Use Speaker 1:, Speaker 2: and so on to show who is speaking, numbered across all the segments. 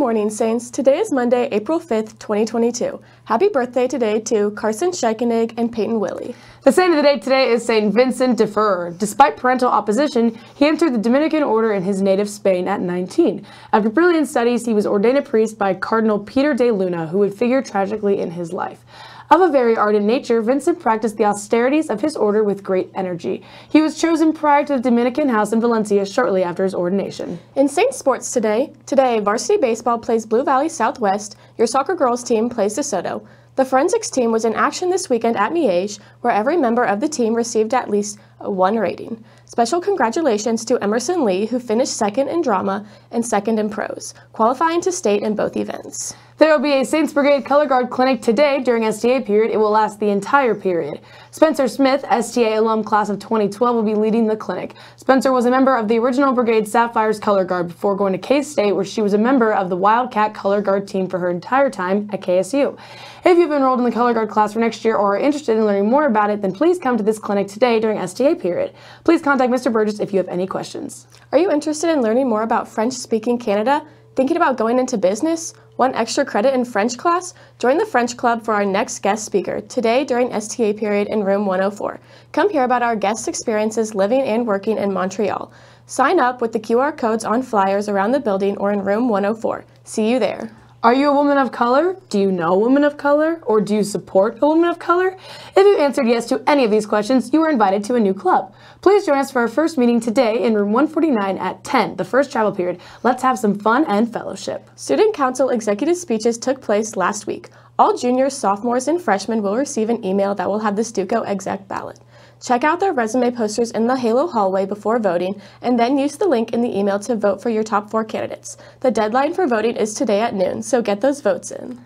Speaker 1: morning, Saints. Today is Monday, April 5th, 2022. Happy birthday today to Carson Scheikenig and Peyton Willie.
Speaker 2: The saint of the day today is Saint Vincent de Ferrer. Despite parental opposition, he entered the Dominican order in his native Spain at 19. After brilliant studies, he was ordained a priest by Cardinal Peter de Luna, who would figure tragically in his life. Of a very ardent nature, Vincent practiced the austerities of his order with great energy. He was chosen prior to the Dominican house in Valencia shortly after his ordination.
Speaker 1: In Saint Sports today, today varsity baseball plays Blue Valley Southwest, your soccer girls team plays DeSoto. The forensics team was in action this weekend at Miege, where every member of the team received at least one rating. Special congratulations to Emerson Lee, who finished second in drama and second in prose, qualifying to state in both events.
Speaker 2: There will be a Saints Brigade Color Guard clinic today during STA period. It will last the entire period. Spencer Smith, STA alum class of 2012, will be leading the clinic. Spencer was a member of the original Brigade Sapphires Color Guard before going to K-State, where she was a member of the Wildcat Color Guard team for her entire time at KSU. If you've enrolled in the Color Guard class for next year or are interested in learning more about it, then please come to this clinic today during STA period. Please contact Mr. Burgess if you have any questions.
Speaker 1: Are you interested in learning more about French speaking Canada? Thinking about going into business? Want extra credit in French class? Join the French Club for our next guest speaker today during STA period in room 104. Come hear about our guests' experiences living and working in Montreal. Sign up with the QR codes on flyers around the building or in room 104. See you there.
Speaker 2: Are you a woman of color? Do you know a woman of color? Or do you support a woman of color? If you answered yes to any of these questions, you are invited to a new club. Please join us for our first meeting today in room 149 at 10, the first travel period. Let's have some fun and fellowship.
Speaker 1: Student Council executive speeches took place last week. All juniors, sophomores, and freshmen will receive an email that will have the Stuco exec ballot. Check out their resume posters in the Halo hallway before voting, and then use the link in the email to vote for your top four candidates. The deadline for voting is today at noon, so get those votes in.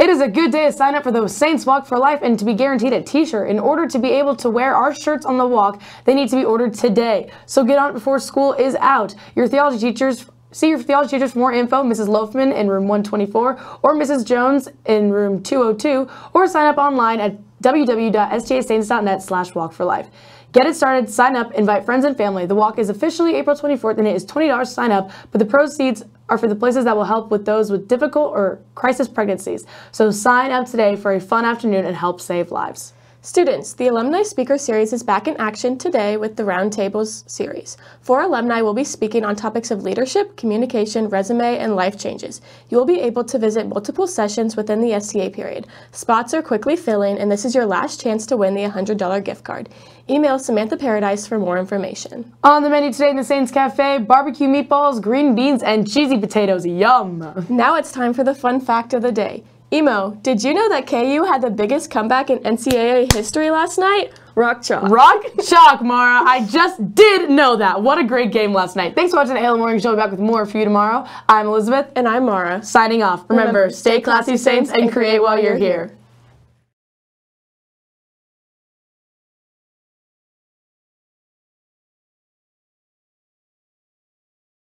Speaker 2: It is a good day to sign up for the Saints Walk for Life and to be guaranteed a t-shirt. In order to be able to wear our shirts on the walk, they need to be ordered today. So get on it before school is out. Your theology teachers See your theology teachers for more info, Mrs. Loafman in room 124 or Mrs. Jones in room 202 or sign up online at www.stasaints.net slash walk for life. Get it started, sign up, invite friends and family. The walk is officially April 24th and it is $20 to sign up, but the proceeds are for the places that will help with those with difficult or crisis pregnancies. So sign up today for a fun afternoon and help save lives.
Speaker 1: Students, the Alumni Speaker Series is back in action today with the Roundtables series. Four alumni will be speaking on topics of leadership, communication, resume, and life changes. You will be able to visit multiple sessions within the STA period. Spots are quickly filling, and this is your last chance to win the $100 gift card. Email Samantha Paradise for more information.
Speaker 2: On the menu today in the Saints Cafe, barbecue meatballs, green beans, and cheesy potatoes. Yum!
Speaker 1: Now it's time for the fun fact of the day. Emo, did you know that KU had the biggest comeback in NCAA history last night? Rock chalk.
Speaker 2: Rock chalk, Mara. I just did know that. What a great game last night. Thanks for watching the Halo Morning Show. We'll be back with more for you tomorrow. I'm Elizabeth.
Speaker 1: And I'm Mara.
Speaker 2: Signing off. Remember, Remember stay classy, Saints, and create while you're here.